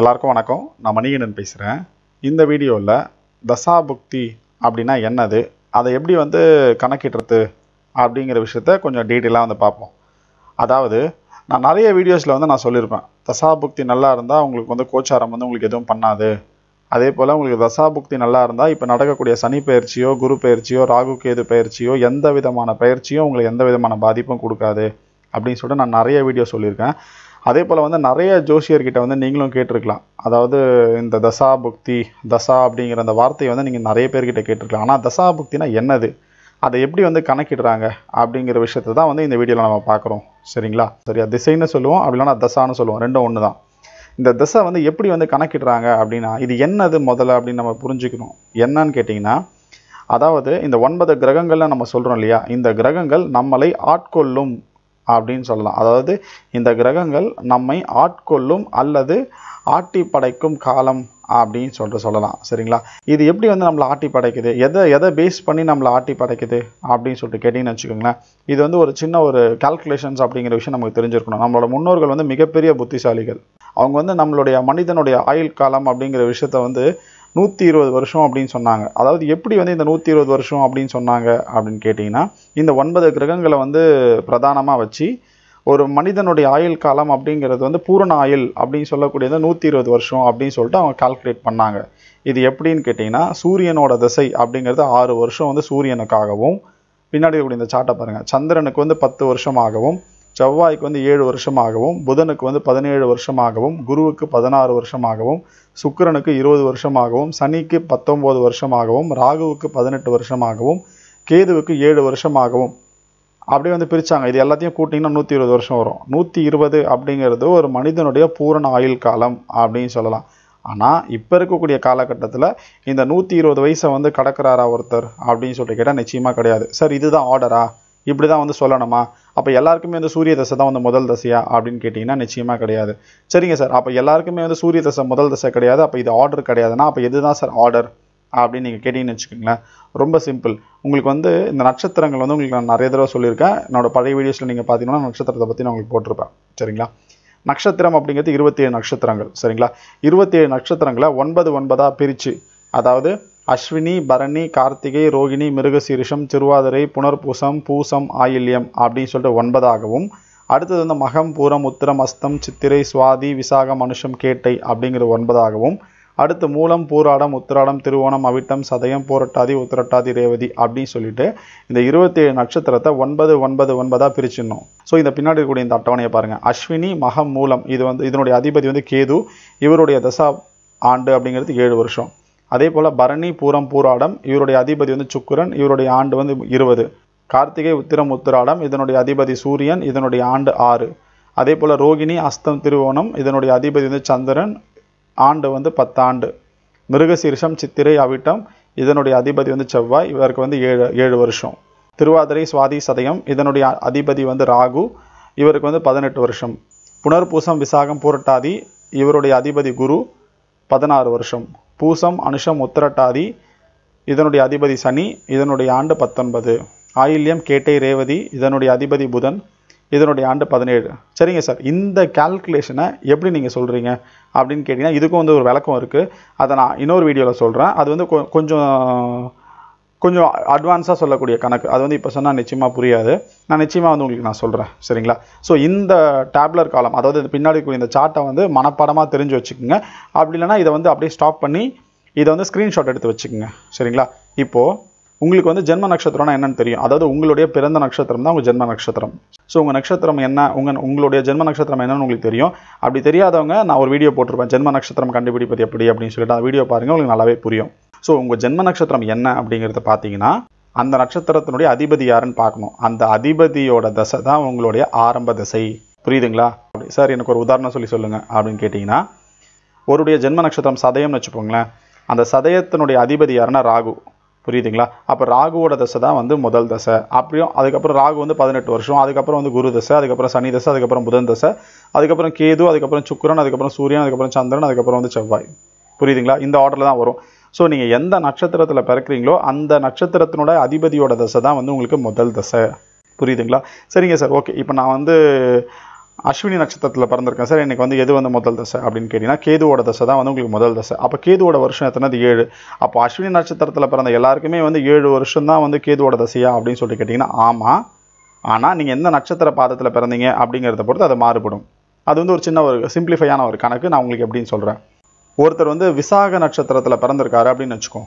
எல்லாருக்கும் வணக்கம். நான் மணிகண்டன் பேசுகிறேன் இந்த வீடியோவில் தசாபுக்தி அப்படின்னா என்னது? அதை எப்படி வந்து கணக்கிடுறது அப்படிங்கிற விஷயத்த கொஞ்சம் டீட்டெயிலாக வந்து பார்ப்போம். அதாவது நான் நிறைய வீடியோஸில் வந்து நான் சொல்லியிருப்பேன். தசாபுக்தி நல்லா இருந்தால் உங்களுக்கு வந்து கோச்சாரம் வந்து உங்களுக்கு எதுவும் பண்ணாது. அதே போல் உங்களுக்கு தசாபுக்தி நல்லா இருந்தால் இப்போ நடக்கக்கூடிய சனி பயிற்சியோ குரு பயிற்சியோ ராகு கேது பயிற்சியோ எந்த விதமான பயிற்சியும் உங்களுக்கு எந்த விதமான பாதிப்பும் கொடுக்காது அப்படின்னு சொல்லிட்டு நான் நிறைய வீடியோ சொல்லியிருக்கேன். அதே போல் வந்து நிறைய ஜோஷியர்கிட்ட வந்து நீங்களும் கேட்டிருக்கலாம். அதாவது இந்த தசா புக்தி தசா அப்படிங்கிற அந்த வார்த்தையை வந்து நீங்கள் நிறைய பேர்கிட்ட கேட்டிருக்கலாம். ஆனால் தசா புக்தினா என்னது? அதை எப்படி வந்து கணக்கிடுறாங்க? அப்படிங்கிற விஷயத்தை தான் வந்து இந்த வீடியோவில் நம்ம பார்க்குறோம். சரிங்களா? சரியா? திசைன்னு சொல்லுவோம் அப்படி இல்லைன்னா தசான்னு சொல்லுவோம். ரெண்டும் ஒன்று தான் இந்த திசை வந்து எப்படி வந்து கணக்கிடுறாங்க அப்படின்னா இது என்னது முதல்ல அப்படின்னு நம்ம புரிஞ்சுக்கணும். என்னன்னு கேட்டிங்கன்னா அதாவது இந்த ஒன்பது கிரகங்கள்ல நம்ம சொல்கிறோம் இல்லையா? இந்த கிரகங்கள் நம்மளை ஆட்கொள்ளும் அப்படின்னு சொல்லலாம். அதாவது இந்த கிரகங்கள் நம்மை ஆட்கொள்ளும் அல்லது ஆட்டி படைக்கும் காலம் அப்படின்னு சொல்லிட்டு சொல்லலாம். சரிங்களா? இது எப்படி வந்து நம்மளை ஆட்டி படைக்குது? எதை எதை பேஸ் பண்ணி நம்மளை ஆட்டி படைக்குது? அப்படின்னு சொல்லிட்டு கேட்டிங்கன்னு வச்சுக்கோங்களேன். இது வந்து ஒரு சின்ன ஒரு கால்குலேஷன்ஸ் அப்படிங்கிற விஷயம் நமக்கு தெரிஞ்சிருக்கணும். நம்மளோட முன்னோர்கள் வந்து மிகப்பெரிய புத்திசாலிகள். அவங்க வந்து நம்மளுடைய மனிதனுடைய ஆயுள் காலம் அப்படிங்கிற விஷயத்த வந்து நூற்றி இருபது வருஷம் அப்படின்னு சொன்னாங்க. அதாவது எப்படி வந்து இந்த நூற்றி இருபது வருஷம் அப்படின்னு சொன்னாங்க அப்படின்னு கேட்டிங்கன்னா இந்த ஒன்பது கிரகங்களை வந்து பிரதானமாக வச்சு ஒரு மனிதனுடைய ஆயுள் காலம் அப்படிங்கிறது வந்து பூரண ஆயுள் அப்படின்னு சொல்லக்கூடியது நூற்றி இருபது வருஷம் அப்படின்னு சொல்லிட்டு அவங்க கால்குலேட் பண்ணாங்க. இது எப்படின்னு கேட்டிங்கன்னா சூரியனோட திசை அப்படிங்கிறது ஆறு வருஷம் வந்து சூரியனுக்காகவும் பின்னாடி இருக்கக்கூடிய இந்த சாட்டை பாருங்கள் சந்திரனுக்கு வந்து பத்து வருஷமாகவும் செவ்வாய்க்கு வந்து ஏழு வருஷமாகவும் புதனுக்கு வந்து பதினேழு வருஷமாகவும் குருவுக்கு பதினாறு வருஷமாகவும் சுக்கிரனுக்கு இருபது வருஷமாகவும் சனிக்கு பத்தொம்போது வருஷமாகவும் ராகுவுக்கு பதினெட்டு வருஷமாகவும் கேதுவுக்கு ஏழு வருஷமாகவும். அப்படியே வந்து பிரித்தாங்க இது எல்லாத்தையும் கூட்டிங்கன்னா நூற்றி இருபது வருஷம் வரும். நூற்றி இருபது அப்படிங்கிறது ஒரு மனிதனுடைய பூரண ஆயுள் காலம் அப்படின்னு சொல்லலாம். ஆனால் இப்போ இருக்கக்கூடிய காலகட்டத்தில் இந்த நூற்றி இருபது வயசை வந்து கடக்கிறாரா ஒருத்தர் அப்படின்னு சொல்லிட்டு கேட்டால் நிச்சயமாக கிடையாது. சார் இதுதான் ஆர்டரா இப்படி தான் வந்து சொல்லணுமா? அப்போ எல்லாருக்குமே வந்து சூரிய தசை தான் வந்து முதல் தசையா அப்படின்னு கேட்டிங்கன்னா நிச்சயமாக கிடையாது. சரிங்க சார். அப்போ எல்லாருக்குமே வந்து சூரிய தசை முதல் தசை கிடையாது. அப்போ இது ஆர்டர் கிடையாதுன்னா அப்போ இதுதான் சார் ஆர்டர் அப்படின்னு நீங்கள் கேட்டிங்கன்னு வச்சுக்கோங்களேன். ரொம்ப சிம்பிள் உங்களுக்கு வந்து இந்த நட்சத்திரங்கள் வந்து உங்களுக்கு நான் நிறைய தடவை சொல்லியிருக்கேன். என்னோட பழைய வீடியோஸில் நீங்கள் பார்த்தீங்கன்னா நட்சத்திரத்தை பற்றி நான் உங்களுக்கு போட்டிருப்பேன். சரிங்களா? நட்சத்திரம் அப்படிங்கிறது இருபத்தி ஏழு நட்சத்திரங்கள். சரிங்களா? இருபத்தி ஏழு நட்சத்திரங்களை ஒன்பது ஒன்பதாக பிரித்து அதாவது அஸ்வினி பரணி கார்த்திகை ரோகிணி மிருகசீரிஷம் திருவாதிரை புனர்பூசம் பூசம் ஆயில்யம் அப்படின்னு சொல்லிட்டு ஒன்பதாகவும் அடுத்தது வந்து மகம் பூரம் உத்திரம் அஸ்தம் சித்திரை சுவாதி விசாகம் மனுஷம் கேட்டை அப்படிங்கிற ஒன்பதாகவும் அடுத்து மூலம் பூராடம் உத்திராடம் திருவோணம் அவிட்டம் சதயம் போரட்டாதி உத்திரட்டாதி ரேவதி அப்படின்னு சொல்லிட்டு இந்த இருபத்தேழு நட்சத்திரத்தை ஒன்பது ஒன்பது ஒன்பதாக பிரிச்சிடணும். ஸோ இந்த பின்னாடி இருக்கக்கூடிய இந்த அட்டவணையை பாருங்கள் அஸ்வினி மகம் மூலம் இது வந்து இதனுடைய அதிபதி வந்து கேது. இவருடைய தசா ஆண்டு அப்படிங்கிறது ஏழு வருஷம். அதே போல் பரணி பூரம் பூராடம் இவருடைய அதிபதி வந்து சுக்குரன் இவருடைய ஆண்டு வந்து இருபது. கார்த்திகை உத்திரம் உத்திராடம் இதனுடைய அதிபதி சூரியன் இதனுடைய ஆண்டு ஆறு. அதே போல் ரோகிணி அஸ்தம் திருவோணம் இதனுடைய அதிபதி வந்து சந்திரன் ஆண்டு வந்து பத்தாண்டு. மிருகசீர்ஷம் சித்திரை அவிட்டம் இதனுடைய அதிபதி வந்து செவ்வாய் இவருக்கு வந்து ஏழு ஏழு வருஷம். திருவாதிரை சுவாதி சதயம் இதனுடைய அதிபதி வந்து ராகு இவருக்கு வந்து பதினெட்டு வருஷம். புனர்பூசம் விசாகம் பூரட்டாதி இவருடைய அதிபதி குரு பதினாறு வருஷம். பூசம் அனுஷம் உத்திரட்டாதி இதனுடைய அதிபதி சனி இதனுடைய ஆண்டு பத்தொன்பது. ஆயில்யம் கேட்டை ரேவதி இதனுடைய அதிபதி புதன் இதனுடைய ஆண்டு பதினேழு. சரிங்க சார் இந்த கால்குலேஷனை எப்படி நீங்கள் சொல்கிறீங்க அப்படின்னு கேட்டிங்கன்னா இதுக்கும் வந்து ஒரு விளக்கம் இருக்குது அதை நான் இன்னொரு வீடியோவில் சொல்கிறேன் அது வந்து கொ- கொஞ்சம் கொஞ்சம் அட்வான்ஸாக சொல்லக்கூடிய கணக்கு. அது வந்து இப்போ சொன்னால் நிச்சயமாக புரியாது. நான் நிச்சயமாக வந்து உங்களுக்கு நான் சொல்கிறேன் சரிங்களா? ஸோ இந்த டேப்லர் காலம் அதாவது இது பின்னாடி இருக்கக்கூடிய இந்த சார்ட்டை வந்து மனப்பாடமாக தெரிஞ்சு வச்சுக்கோங்க. அப்படி இல்லைன்னா இதை வந்து அப்படியே ஸ்டாப் பண்ணி இதை வந்து ஸ்க்ரீன்ஷாட் எடுத்து வச்சுக்கோங்க. சரிங்களா? இப்போது உங்களுக்கு வந்து ஜென்ம நட்சத்திரம்னா என்னன்னு தெரியும். அதாவது உங்களுடைய பிறந்த நட்சத்திரம் தான் உங்கள் ஜென்ம நட்சத்திரம். ஸோ உங்கள் நட்சத்திரம் என்ன உங்கள் உங்களுடைய ஜென்ம நட்சத்திரம் என்னன்னு உங்களுக்கு தெரியும். அப்படி தெரியாதவங்க நான் ஒரு வீடியோ போட்டிருப்பேன். ஜென்ம நட்சத்திரம் கண்டுபிடிப்பது எப்படி அப்படின்னு சொல்லிட்டு அந்த வீடியோ பாருங்கள் உங்களுக்கு நல்லாவே புரியும். ஸோ உங்கள் ஜென்ம நட்சத்திரம் என்ன அப்படிங்கிறத பார்த்தீங்கன்னா அந்த நட்சத்திரத்தினுடைய அதிபதி யாருன்னு பார்க்கணும். அந்த அதிபதியோட தசை தான் உங்களுடைய ஆரம்ப தசை. புரியுதுங்களா? அப்படி. சார் எனக்கு ஒரு உதாரணம் சொல்லி சொல்லுங்கள் அப்படின்னு கேட்டிங்கன்னா ஒருடைய ஜென்ம நட்சத்திரம் சதயம்னு வச்சுக்கோங்களேன். அந்த சதயத்தினுடைய அதிபதி யாருன்னா ராகு. புரியுதுங்களா? அப்போ ராகுவோட தசை தான் வந்து முதல் தசை. அப்படியும் அதுக்கப்புறம் ராகு வந்து பதினெட்டு வருஷம். அதுக்கப்புறம் வந்து குரு தசை அதுக்கப்புறம் சனி தசை அதுக்கப்புறம் புதன் தசை அதுக்கப்புறம் கேது அதுக்கப்புறம் சுக்கிரன் அதுக்கப்புறம் சூரியன் அதுக்கப்புறம் சந்திரன் அதுக்கப்புறம் வந்து செவ்வாய். புரியுதுங்களா? இந்த ஆர்டரில் தான் வரும். ஸோ நீங்கள் எந்த நட்சத்திரத்தில் பிறக்கிறீங்களோ அந்த நட்சத்திரத்தினோட அதிபதியோட தசை தான் வந்து உங்களுக்கு முதல் தசை. புரியுதுங்களா? சரிங்க சார். ஓகே இப்போ நான் வந்து அஸ்வினி நட்சத்திரத்தில் பிறந்திருக்கேன் சார். எனக்கு வந்து எது வந்து முதல் தசை அப்படின்னு கேட்டிங்கன்னா கேதுவோட தசை தான் வந்து உங்களுக்கு முதல் தசை. அப்போ கேதுவோட வருஷம் எத்தனது ஏழு. அப்போ அஸ்வினி நட்சத்திரத்தில் பிறந்த எல்லாருக்குமே வந்து ஏழு வருஷம் தான் வந்து கேதுவோட தசையா அப்படின்னு சொல்லிட்டு கேட்டிங்கன்னா ஆமாம் ஆனால் நீங்கள் எந்த நட்சத்திர பாதத்தில் பிறந்தீங்க அப்படிங்கிறத பொறுத்து அது மாறுபடும். அது வந்து ஒரு சின்ன ஒரு சிம்பிளிஃபையான ஒரு கணக்கு. நான் உங்களுக்கு எப்படின்னு சொல்கிறேன் ஒருத்தர் வந்து விசாக நட்சத்திரத்தில் பிறந்திருக்காரு அப்படின்னு வச்சுக்கோ.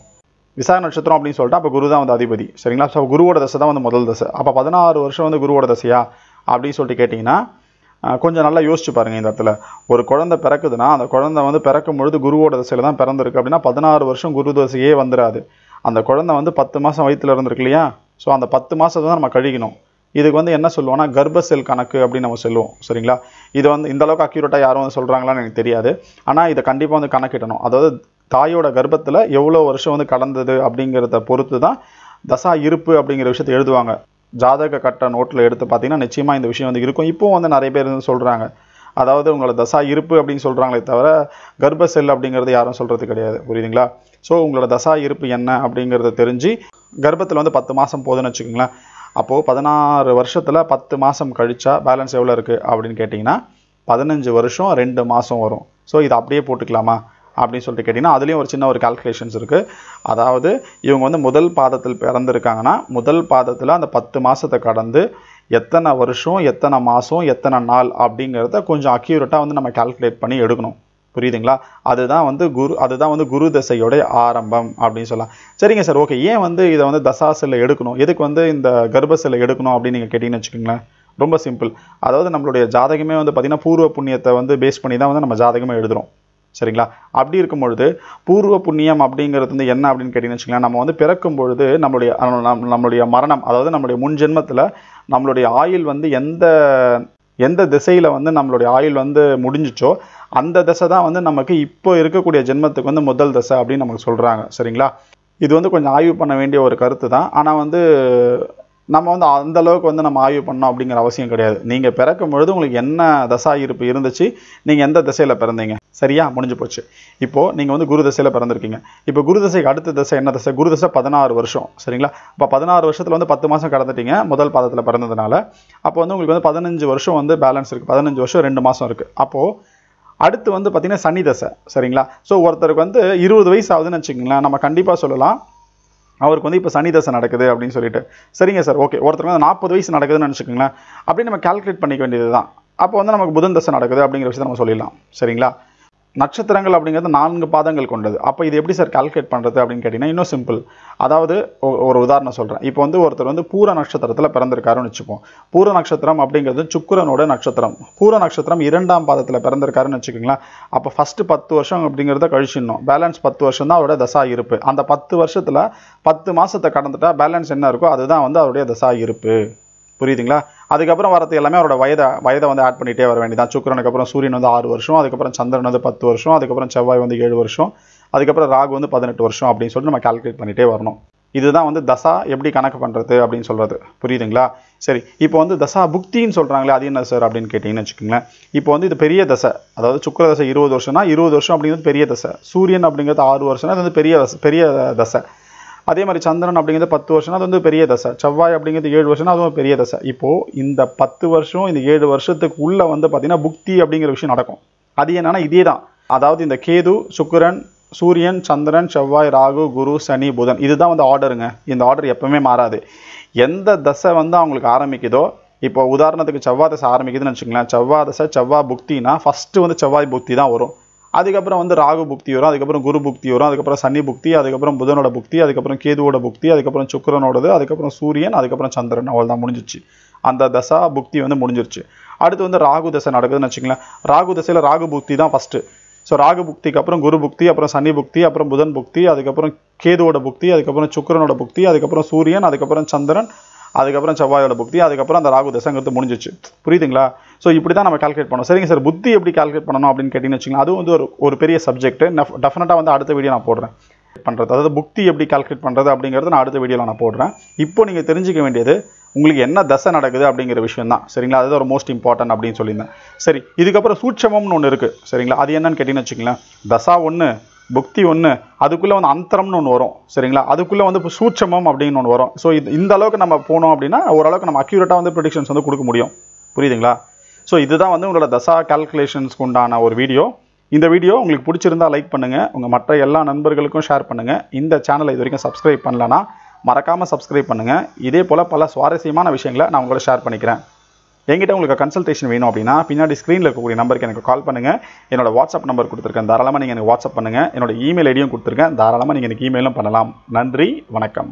விசாக நட்சத்திரம் அப்படின்னு சொல்லிட்டு அப்போ குரு தான் வந்து அதிபதி. சரிங்களா? ஸோ குருவோட தசை தான் வந்து முதல் தசை. அப்போ பதினாறு வருஷம் வந்து குருவோட தசையா? அப்படின்னு சொல்லிட்டு கேட்டிங்கன்னா கொஞ்சம் நல்லா யோசிச்சு பாருங்கள் இந்த இடத்துல. ஒரு குழந்தை பிறக்குதுன்னா அந்த குழந்தை வந்து பிறக்கும் பொழுது குருவோட தசையில் தான் பிறந்திருக்கு. அப்படின்னா பதினாறு வருஷம் குரு தசையே வந்துடாது அந்த குழந்தை வந்து பத்து மாதம் வயிற்றுல இருந்திருக்கு இல்லையா? ஸோ அந்த பத்து மாதத்தை தான் நம்ம கழிக்கணும் இதுக்கு வந்து என்ன சொல்லுவோம்னா கர்ப்ப செல் கணக்கு அப்படின்னு நம்ம சொல்லுவோம் சரிங்களா? இது வந்து இந்த அளவுக்கு அக்யூரேட்டாக யாரும் வந்து சொல்கிறாங்களான்னு எனக்கு தெரியாது. ஆனால் இதை கண்டிப்பாக வந்து கணக்கிடணும். அதாவது தாயோட கர்ப்பத்தில் எவ்வளோ வருஷம் வந்து கடந்தது அப்படிங்கிறத பொறுத்து தான் தசா இருப்பு அப்படிங்கிற விஷயத்தை எழுதுவாங்க. ஜாதக கட்ட நோட்டில் எடுத்து பார்த்தீங்கன்னா நிச்சயமாக இந்த விஷயம் வந்து இருக்கும். இப்போ வந்து நிறைய பேர் வந்து சொல்கிறாங்க அதாவது உங்களோட தசா இருப்பு அப்படின்னு சொல்கிறாங்களே தவிர கர்ப்ப செல் அப்படிங்கிறது யாரும் சொல்கிறது கிடையாது. புரியுதுங்களா? ஸோ உங்களோட தசா இருப்பு என்ன அப்படிங்கிறத தெரிஞ்சு கர்ப்பத்தில் வந்து பத்து மாதம் போதுன்னு வச்சுக்கோங்களேன். அப்போது பதினாறு வருஷத்தில் பத்து மாதம் கழிச்சா பேலன்ஸ் எவ்வளோ இருக்குது அப்படின்னு கேட்டிங்கன்னா பதினஞ்சு வருஷம் ரெண்டு மாதம் வரும். ஸோ இதை அப்படியே போட்டுக்கலாமா? அப்படின்னு சொல்லிட்டு கேட்டிங்கன்னா அதுலேயும் ஒரு சின்ன ஒரு கால்குலேஷன்ஸ் இருக்குது அதாவது இவங்க வந்து முதல் பாதத்தில் பிறந்திருக்காங்கன்னா முதல் பாதத்தில் அந்த பத்து மாதத்தை கடந்து எத்தனை வருஷம் எத்தனை மாதம் எத்தனை நாள் அப்படிங்கிறத கொஞ்சம் அக்யூரேட்டாக வந்து நம்ம கால்குலேட் பண்ணி எடுக்கணும். புரியுதுங்களா? அதுதான் வந்து குரு அதுதான் வந்து குரு தசையோடைய ஆரம்பம் அப்படின்னு சொல்லலாம். சரிங்க சார் ஓகே. ஏன் வந்து இதை வந்து தசாசில் எடுக்கணும்? எதுக்கு வந்து இந்த கர்ப்பசில் எடுக்கணும் அப்படின்னு நீங்கள் கேட்டிங்கன்னு வச்சுக்கோங்களேன். ரொம்ப சிம்பிள். அதாவது நம்மளுடைய ஜாதகமே வந்து பார்த்திங்கன்னா பூர்வ புண்ணியத்தை வந்து பேஸ் பண்ணி தான் வந்து நம்ம ஜாதகமே எழுதுறோம். சரிங்களா? அப்படி இருக்கும் பொழுது பூர்வ புண்ணியம் அப்படிங்கிறது வந்து என்ன அப்படின்னு கேட்டிங்கன்னு வச்சுக்கோங்களேன். நம்ம வந்து பிறக்கும் பொழுது நம்மளுடைய நம்- நம்மளுடைய மரணம் அதாவது நம்மளுடைய முன் ஜென்மத்தில் நம்மளுடைய ஆயுள் வந்து எந்த எந்த திசையில் வந்து நம்மளுடைய ஆயுள் வந்து முடிஞ்சிச்சோ அந்த திசை தான் வந்து நமக்கு இப்போ இருக்கக்கூடிய ஜென்மத்துக்கு வந்து முதல் தசை அப்படின்னு நமக்கு சொல்கிறாங்க சரிங்களா? இது வந்து கொஞ்சம் ஆய்வு பண்ண வேண்டிய ஒரு கருத்து தான். ஆனால் வந்து நம்ம வந்து அந்த அளவுக்கு வந்து நம்ம ஆய்வு பண்ணோம் அப்படிங்கிற அவசியம் கிடையாது. நீங்கள் பிறக்கும் பொழுது உங்களுக்கு என்ன தசா இருப்பு இருந்துச்சு நீங்கள் எந்த திசையில் பிறந்தீங்க? சரியா? முடிஞ்சு போச்சு. இப்போது நீங்கள் வந்து குரு தசையில் பிறந்திருக்கீங்க. இப்போ குரு தசைக்கு அடுத்த தசை என்ன தசை? குரு தசை பதினாறு வருஷம் சரிங்களா? இப்போ பதினாறு வருஷத்தில் வந்து பத்து மாதம் கடந்துட்டீங்க முதல் பாதத்தில் பிறந்ததுனால. அப்போ வந்து உங்களுக்கு வந்து பதினஞ்சு வருஷம் வந்து பேலன்ஸ் இருக்குது பதினஞ்சு வருஷம் ரெண்டு மாதம் இருக்குது அப்போது அடுத்து வந்து பார்த்திங்கன்னா சனி தசை சரிங்களா? ஸோ ஒருத்தருக்கு வந்து இருபது வயசு ஆகுதுன்னு வச்சுக்கோங்களேன் நம்ம கண்டிப்பாக சொல்லலாம். அவருக்கு வந்து இப்போ சனி தசை நடக்குது அப்படின்னு சொல்லிட்டு. சரிங்க சார் ஓகே ஒருத்தருக்கு வந்து நாற்பது வயசு நடக்குதுன்னு நினச்சிக்கோங்களேன் அப்படி நம்ம கால்குலேட் பண்ணிக்க வேண்டியது தான் அப்போ வந்து நமக்கு புதன் தசை நடக்குது அப்படிங்கிற விஷயத்தை நம்ம சொல்லிடலாம். சரிங்களா? நட்சத்திரங்கள் அப்படிங்கிறது நான்கு பாதங்கள் கொண்டது. அப்போ இது எப்படி சார் கால்குலேட் பண்ணுறது அப்படின்னு கேட்டிங்கன்னா இன்னும் சிம்பிள் அதாவது ஒரு உதாரணம் சொல்கிறேன் இப்போ வந்து ஒருத்தர் வந்து பூர நட்சத்திரத்தில் பிறந்திருக்காருன்னு வச்சுப்போம். பூர நட்சத்திரம் அப்படிங்கிறது சுக்கரனோட நட்சத்திரம். பூர நட்சத்திரம் இரண்டாம் பாதத்தில் பிறந்திருக்காருன்னு வச்சுக்கோங்களேன். அப்போ ஃபஸ்ட்டு பத்து வருஷம் அப்படிங்கிறத கழிச்சிடணும். பேலன்ஸ் பத்து வருஷம் தான் அவரோட தசா இருப்பு. அந்த பத்து வருஷத்தில் பத்து மாதத்தை கடந்துட்டா பேலன்ஸ் என்ன இருக்கோ அதுதான் வந்து அவருடைய தசா இருப்பு. புரியுதுங்களா? அதுக்கப்புறம் வரது எல்லாமே அவரோட வயதை வயதை வந்து ஆட் பண்ணிகிட்டே வர வேண்டியதான் சுக்கிரனுக்கு அப்புறம் சூரியன் வந்து ஆறு வருஷம் அதுக்கப்புறம் சந்திரன் வந்து பத்து வருஷம் அதுக்கப்புறம் செவ்வாய் வந்து ஏழு வருஷம் அதுக்கப்புறம் ராகு வந்து பதினெட்டு வருஷம் அப்படின்னு சொல்லிட்டு நம்ம கால்குலேட் பண்ணிகிட்டே வரணும். இதுதான் வந்து தசா எப்படி கணக்கு பண்ணுறது அப்படின்னு சொல்கிறது புரியுதுங்களா? சரி இப்போ வந்து தசா புக்தின்னு சொல்கிறாங்களே அது என்ன சார் அப்படின்னு கேட்டிங்கன்னு வச்சுக்கோங்களேன். இப்போ வந்து இது பெரிய தசை. அதாவது சுக்கிர தசை இருபது வருஷம்னா இருபது வருஷம் அப்படிங்கிறது பெரிய தசை. சூரியன் அப்படிங்கிறது ஆறு வருஷம்னா அது வந்து பெரிய தசை. பெரிய தசை. அதே மாதிரி சந்திரன் அப்படிங்கிறது பத்து வருஷம்னா அது வந்து பெரிய தசை. செவ்வாய் அப்படிங்கிறது ஏழு வருஷம்னா அதுவும் பெரிய தசை. இப்போது இந்த பத்து வருஷம் இந்த ஏழு வருஷத்துக்கு உள்ளே வந்து பார்த்திங்கன்னா புக்தி அப்படிங்கிற விஷயம் நடக்கும். அது என்னென்னா இதே தான். அதாவது இந்த கேது சுக்கரன் சூரியன் சந்திரன் செவ்வாய் ராகு குரு சனி புதன். இதுதான் வந்து ஆர்டருங்க இந்த ஆர்டர் எப்பவுமே மாறாது. எந்த தசை வந்து அவங்களுக்கு ஆரம்பிக்குதோ இப்போ உதாரணத்துக்கு செவ்வாய் தசை ஆரம்பிக்குதுன்னு வச்சுங்களேன் செவ்வாய் தசை செவ்வாய் புக்தினா ஃபஸ்ட்டு வந்து செவ்வாய் புக்தி தான் வரும். அதுக்கப்புறம் வந்து ராகு புக்தி வரும் அதுக்கப்புறம் குரு புக்தி வரும் அதுக்கப்புறம் சனி புக்தி அதுக்கப்புறம் புதனோட புக்தி அதுக்கப்புறம் கேதுவோட புக்தி அதுக்கப்புறம் சுக்கரனோடது அதுக்கப்புறம் சூரியன் அதுக்கப்புறம் சந்திரன் அவள் தான் முடிஞ்சிச்சு அந்த தசா புக்தி வந்து முடிஞ்சிருச்சு. அடுத்து வந்து ராகு தசை நடக்குதுன்னு வச்சுங்களேன் ராகு தசையில் ராகு புக்தி தான் ஃபஸ்ட்டு ஸோ ராகு புக்திக்கு அப்புறம் குரு புக்தி அப்புறம் சனி புக்தி அப்புறம் புதன் புக்தி அதுக்கப்புறம் கேதுவோட புக்தி அதுக்கப்புறம் சுக்கரனோட புக்தி அதுக்கப்புறம் சூரியன் அதுக்கப்புறம் சந்திரன் அதுக்கப்புறம் செவ்வாயோட புக்தி அதுக்கப்புறம் அந்த ராகு தசைங்கிறது முடிஞ்சிச்சு புரியுதுங்களா? ஸோ இப்படி தான் நம்ம கால்குலேட் பண்ணோம். சரிங்க சார் புத்தி எப்படி கால்குலேட் பண்ணணும் அப்படின்னு கேட்டிங்கன்னு வச்சுக்கோங்க அதுவும் வந்து ஒரு ஒரு பெரிய சப்ஜெக்ட் டெஃபினட்டாக வந்து அடுத்த வீடியோ நான் போடுறேன். பண்ணுறது அதாவது புக்தி எப்படி கால்குலேட் பண்ணுறது அப்படிங்கிறது நான் அடுத்த வீடியோவில் நான் போடுறேன். இப்போ நீங்கள் தெரிஞ்சுக்க வேண்டியது உங்களுக்கு என்ன தசை நடக்குது அப்படிங்கிற விஷயம் தான் சரிங்களா? அதுதான் ஒரு மோஸ்ட் இம்பார்ட்டன்ட் அப்படின்னு சொல்லியிருந்தேன். சரி இதுக்கப்புறம் சூட்சமம்னு ஒன்று இருக்குது சரிங்களா? அது என்னன்னு கேட்டிங்கன்னு வச்சுங்களேன் தசா ஒன்று புக்தி ஒன்று அதுக்குள்ளே வந்து அந்தரம்னு ஒன்று வரும். சரிங்களா? அதுக்குள்ளே வந்து இப்போ சூட்சமம் அப்படின்னு ஒன்று வரும். ஸோ இது இந்த அளவுக்கு நம்ம போனோம் அப்படின்னா ஓரளவுக்கு நம்ம அக்யூரேட்டாக வந்து ப்ரொடிக்ஷன்ஸ் வந்து கொடுக்க முடியும். புரியுதுங்களா? ஸோ இதுதான் வந்து உங்களோட தசா கால்குலேஷன்ஸ்க்கு உண்டான ஒரு வீடியோ இந்த வீடியோ உங்களுக்கு பிடிச்சிருந்தா லைக் பண்ணுங்கள் உங்கள் மற்ற எல்லா நண்பர்களுக்கும் ஷேர் பண்ணுங்கள் இந்த சேனலை இது வரைக்கும் சப்ஸ்கிரைப் பண்ணலன்னா மறக்காமல் சப்ஸ்கிரைப் பண்ணுங்கள் இதே போல் பல சுவாரஸ்யமான விஷயங்களை நான் உங்களோட ஷேர் பண்ணிக்கிறேன். என்கிட்ட உங்களுக்கு கன்சல்டேஷன் வேணும் அப்படின்னா பின்னாடி ஸ்க்ரீனில் இருக்கக்கூடிய நம்பருக்கு எனக்கு கால் பண்ணுங்கள் என்னோட வாட்ஸ்அப் நம்பர் கொடுத்துருக்கேன். தாராளமாக நீங்கள் எனக்கு வாட்ஸ்அப் பண்ணுங்கள் என்னோட இமெயில் ஐடியும் கொடுத்துருக்கேன். தாராளமாக நீங்கள் எனக்கு இமெயிலும் பண்ணலாம். நன்றி. வணக்கம்.